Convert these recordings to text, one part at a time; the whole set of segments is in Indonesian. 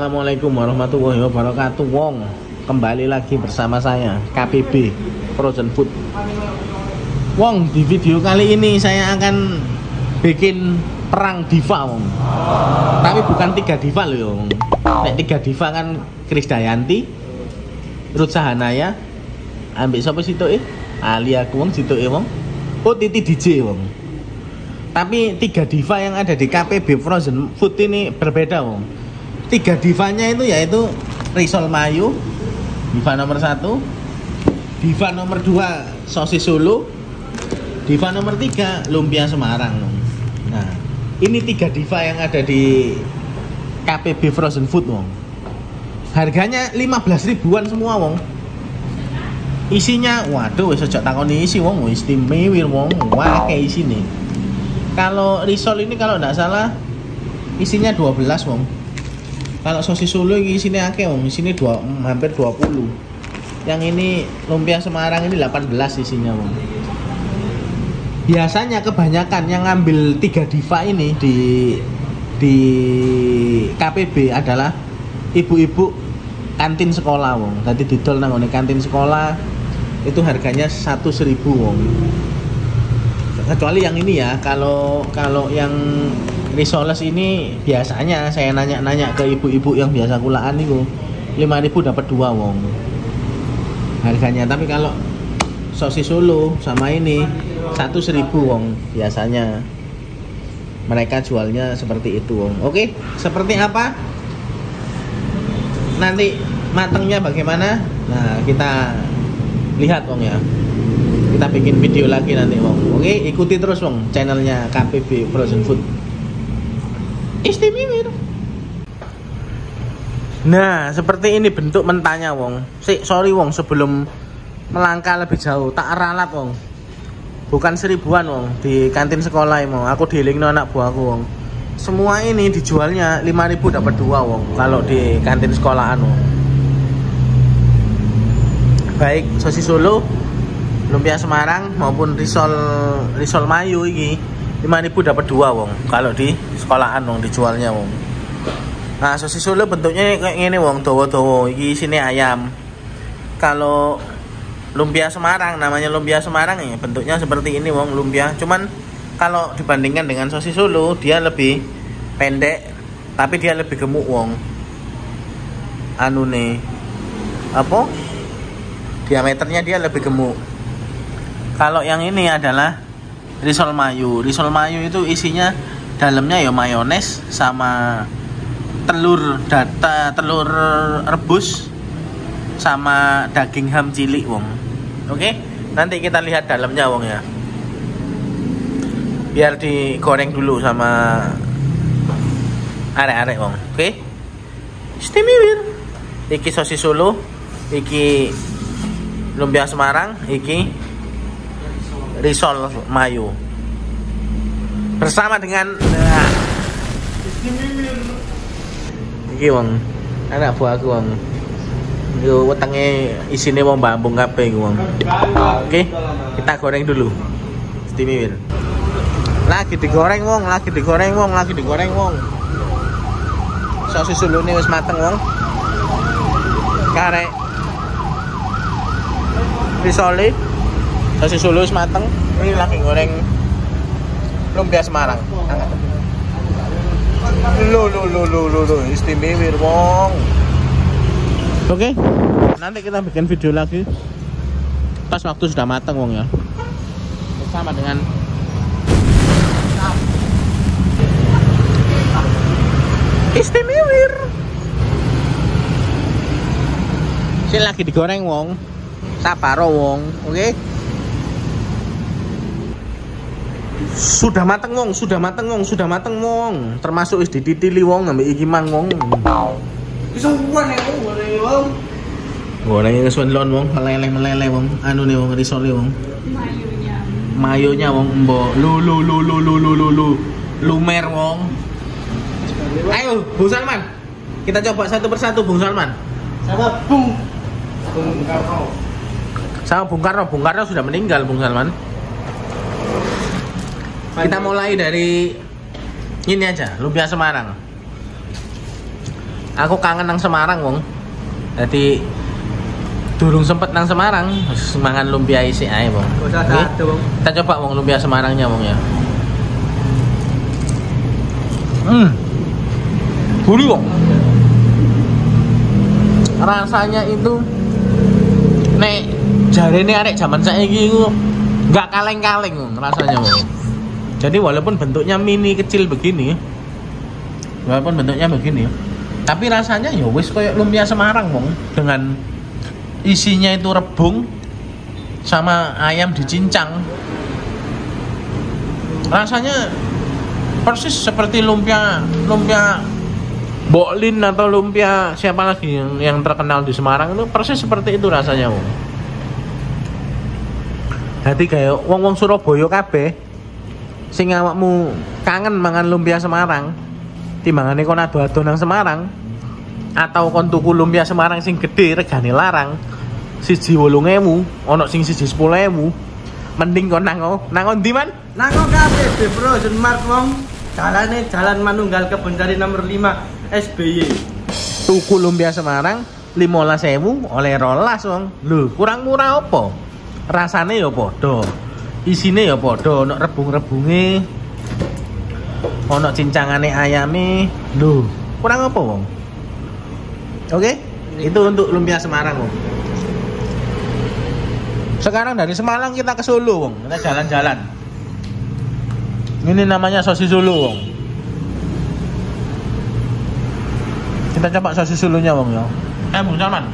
Assalamualaikum warahmatullahi wabarakatuh. Wong Kembali lagi bersama saya KPB Frozen Food. Wong di video kali ini saya akan Bikin perang diva Wong. Tapi bukan tiga diva loh Wong. Nek tiga diva kan Krisdayanti Ruth Sahanaya Ambil siapa situ eh Alia Wong situ eh Wong. Oh Titi DJ Wong. Tapi tiga diva yang ada di KPB Frozen Food ini berbeda Wong tiga divanya itu yaitu Risol Mayu diva nomor satu diva nomor dua sosis Solo diva nomor tiga lumpia Semarang. Nah ini tiga diva yang ada di KPB Frozen Food wong. Harganya 15 ribuan semua wong. Isinya waduh wis sejak takoni isi wong wis istimewa wong. Wah kayak isi nih kalau risol ini kalau nggak salah isinya 12 wong kalau sosis Solo ini sini akeh om. Sini dua hampir 20 yang ini lumpia Semarang ini 18 isinya om. Biasanya kebanyakan yang ngambil tiga diva ini di di KPB adalah ibu-ibu kantin sekolah wong tadi didol nang kantin sekolah itu harganya satu seribu wong kecuali yang ini ya kalau kalau yang risoles ini biasanya saya nanya-nanya ke ibu-ibu yang biasa kulaan itu 5000 dapat dua wong. Harganya tapi kalau sosis solo sama ini satu seribu wong biasanya. Mereka jualnya seperti itu wong. Oke seperti apa? Nanti matangnya bagaimana? Nah kita lihat wong ya. Kita bikin video lagi nanti wong. Oke ikuti terus wong channelnya KPB Frozen Food istimewa nah seperti ini bentuk mentanya wong. Si sorry wong sebelum melangkah lebih jauh. Tak ralat wong. Bukan seribuan wong di kantin sekolah wong. Aku dealing anak buahku wong. Semua ini dijualnya 5000 dapat dua wong kalau di kantin sekolahan wong baik sosis Solo lumpia Semarang maupun risol risol Mayu ini 5000 dapat dua wong. Kalau di sekolahan wong dijualnya wong. Nah sosis solo bentuknya kayak gini wong dowo-dowo ini sini ayam. Kalau lumpia Semarang namanya lumpia Semarang ya bentuknya seperti ini wong lumpia. Cuman kalau dibandingkan dengan sosis solo dia lebih pendek tapi dia lebih gemuk wong. Anu nih apa? Diameternya dia lebih gemuk. Kalau yang ini adalah risol mayu. Risol mayu itu isinya dalamnya ya mayones sama telur data telur rebus sama daging ham cilik wong. Oke nanti kita lihat dalamnya wong ya. Biar digoreng dulu sama arek-arek wong. Oke? Istimewa. Iki sosis solo iki lumpia Semarang iki risol mayo bersama dengan nah, iki wong. Anak buahku wong. Yo wetenge isine wong bambung kabeh wong. Oke kita goreng dulu. Istimewa lagi digoreng wong. Lagi digoreng wong. Lagi digoreng wong. Sosis sulu ini wis mateng wong. Karek. Risole sosis Solo mateng. Ini lagi goreng lumpia Semarang. Lo lo lo lo lo lo istimewa wong. Oke okay. nanti kita bikin video lagi. Pas waktu sudah matang wong ya. Bersama dengan istimewa. Sini lagi digoreng wong. Saparo wong oke? okay? Sudah mateng wong. Sudah mateng wong. Sudah mateng wong. Termasuk is dititili wong ngambil iki mang wong. Ya wong. Goreng wong. gorengnya kesuwen lon wong. Meleleh meleleh wong. Anu nih wong risole wong. Mayunya. mayonya wong embo lu lu lu lu lu lu lu lu. Lumer wong. Ayo Bung Salman. Kita coba satu persatu Bung Salman. Sama Bung. Bung Karno. sama Bung Karno. Bung Karno sudah meninggal Bung Salman kita mulai dari ini aja lumpia Semarang. Aku kangen nang Semarang wong. Jadi durung sempet nang Semarang wis mangan lumpia isi ae wong. Kita coba wong lumpia Semarangnya wong ya. Hmm. Gurih wong. Rasanya itu nek jarene arek zaman saiki iku nggak kaleng-kaleng wong rasanya wong jadi walaupun bentuknya mini kecil begini walaupun bentuknya begini tapi rasanya ya wis kayak lumpia Semarang wong. Dengan isinya itu rebung sama ayam dicincang. Rasanya persis seperti lumpia lumpia Boklin atau lumpia siapa lagi yang, yang terkenal di Semarang itu persis seperti itu rasanya wong. Jadi kayak wong wong Surabaya kabeh sing awakmu kangen mangan lumpia Semarang timbangane kon ado-ado nang Semarang atau kon tuku lumpia Semarang sing gede regane larang siji 8000 ono sing siji 10000 mending kon nang nang ndi man Nangko kabeh di Frozen Mart wong. Jalane Jalan Manunggal Kebun Sari nomor 5 SBY. tuku lumpia Semarang 15.000 oleh rolas wong lho kurang murah apa rasane ya padha isine ya padha ono rebung-rebunge. Ono cincangane ayame. Lho. Kurang apa wong? Oke itu untuk lumpia Semarang wong. Sekarang dari Semarang kita ke Solo wong. Kita jalan-jalan. Ini namanya sosis Solo wong. Kita coba sosis Solonya wong ya. Eh Bung Salman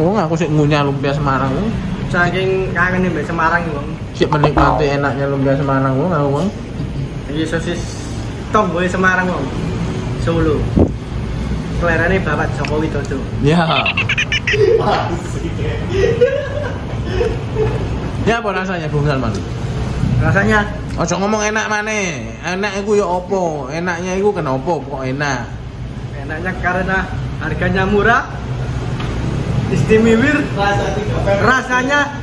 Wong aku sih ngunyah lumpia Semarang wong Saking kangen nih Semarang wong. Sik menikmati enaknya lumpia Semarang wong aku wong Iki sosis Tomboy Semarang wong. Solo. Kelerane Bapak Jokowi Dodo. Ya Ya apa rasanya Bung Salman? Rasanya Ojo ngomong enak maneh. Enak iku ya apa? Enaknya iku kenapa kok enak? enaknya karena harganya murah, istimewa, rasanya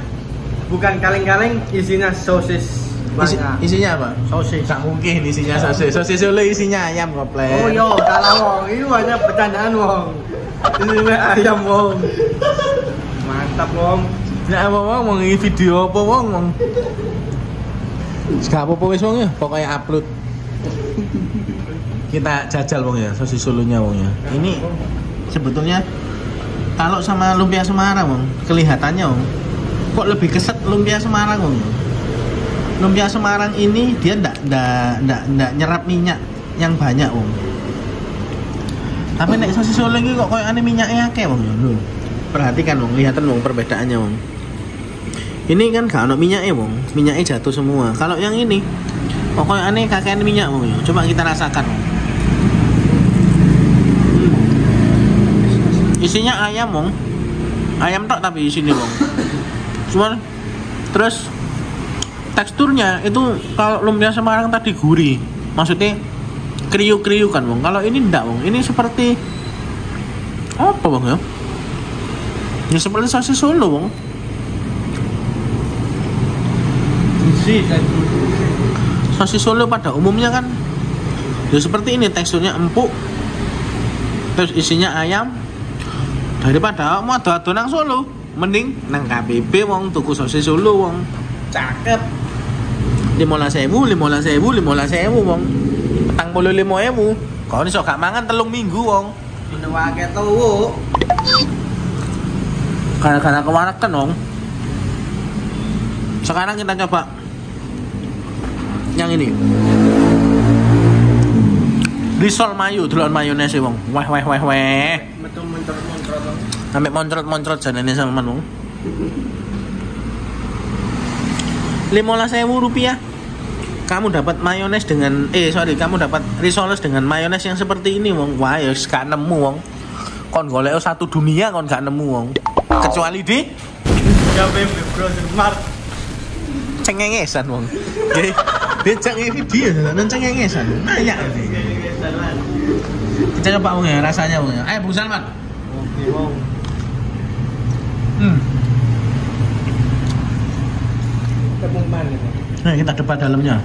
bukan kaleng-kaleng, isinya sosis Isi, banyak. isinya apa? Sosis. Gak mungkin isinya sosis. Sosis Solo isinya ayam goplek. Oh yo, salah wong. Itu hanya bercandaan wong. Ini ayam wong. Mantap wong. Ya apa wong mau ngi video apa wong wong. Gak apa-apa wis wong ya, pokoknya upload. Kita jajal wong ya, sosis solonya wong ya. Ini sebetulnya kalau sama lumpia Semarang wong, kelihatannya wong kok lebih keset lumpia Semarang wong. Lumpia Semarang ini dia ndak ndak ndak ndak nyerap minyak yang banyak wong. Tapi nek sosis solo ini kok ane minyaknya akeh wong ya. Lho. Perhatikan wong, lihatan wong perbedaannya wong. Ini kan gak ono minyaknya wong, minyaknya jatuh semua. Kalau yang ini pokoknya aneh kakek minyak wong ya. Coba kita rasakan. Isinya ayam wong. Ayam tok tapi isinya wong. Cuman terus teksturnya itu kalau lumpia Semarang tadi gurih. Maksudnya kriuk-kriuk kan wong. Kalau ini ndak wong. Ini seperti apa bang ya? Ya seperti sosis Solo dan sosis Solo pada umumnya kan ya seperti ini teksturnya empuk terus isinya ayam daripada mau ado nang Solo mending nang KBB wong tuku sosis Solo wong. Cakep. lima sewu lima sewu lima sewu wong. Petang puluh lima ewu. Kau ini sok gak mangan telung minggu wong. Ini wakai tuh. gara-gara kemarin kan wong. Sekarang kita coba yang ini. Risol mayo duluan mayones wong. Weh weh weh weh. Sampai moncrot moncrot jangan sama wong lima sewu rupiah. Kamu dapat mayones dengan eh sorry kamu dapat risoles dengan mayones yang seperti ini wong. Wah ya gak nemu wong. Kon golek satu dunia kon gak nemu wong. Kecuali di? Bebe Frozen Mart. cengengesan wong. Dia dia cengeng video dan cengengesan nanya kita coba wong ya rasanya wong ya. Ayo Bung Salman Oke wong. hmm. Tepung manis. Nah kita debat dalamnya?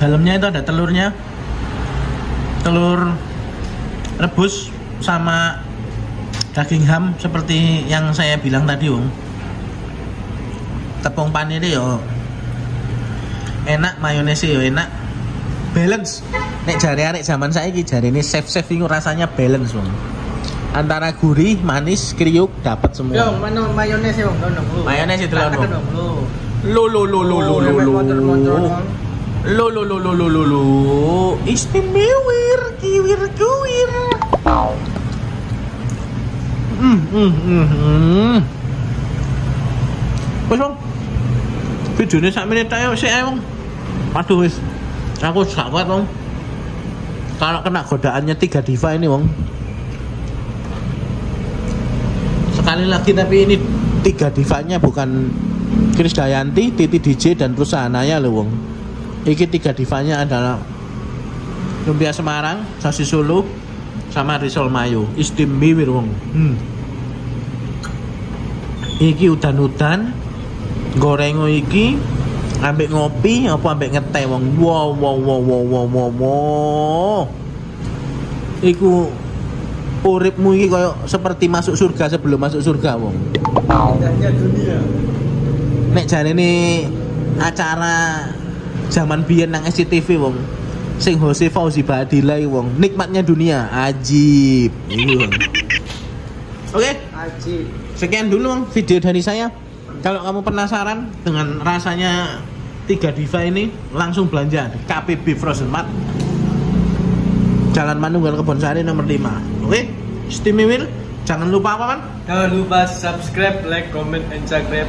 Dalamnya itu ada telurnya. Telur rebus sama daging ham seperti yang saya bilang tadi Wong tepung panir yo enak mayones yo enak. Balance. Nek jari arek zaman saiki jari ini chef chef ini rasanya balance Wong antara gurih manis kriuk dapat Yo, semua mana mayones yo, ngono. Mayones itu lho, Lo lo lo lo lo lo lo. Lo lo lo lo lo lo lo. Istimewir kiwir kuwir hmm hmm hmm wes bang. Videonya sak menit ayo ayo aduh wes. Aku gak kuat bang. Kalau kena godaannya tiga diva ini bang. Sekali lagi tapi ini tiga divanya bukan Chris Dayanti, Titi DJ dan perusahaannya loh wong. Iki tiga divanya adalah Lumpia Semarang, Sosis Solo, sama Risol Mayo. Istimewa wong. Hmm. Iki udan-udan gorengo iki ambek ngopi apa ambek ngeteh wong. Wow wow wow wow wow wow. wow. Iku uripmu iki koyo seperti masuk surga sebelum masuk surga wong. Indahnya dunia. Nek jare ini acara zaman biyen nang SCTV wong. Sing hose Fauzi Badila wong. Nikmatnya dunia. Ajib. Wong. oke. Aji. sekian dulu wong video dari saya. Kalau kamu penasaran dengan rasanya tiga diva ini langsung belanja di KPB Frozen Mart. Jalan Manunggal Kebonsari nomor 5 oke. Stimimil jangan lupa apa kan Jangan lupa subscribe, like, comment, and subscribe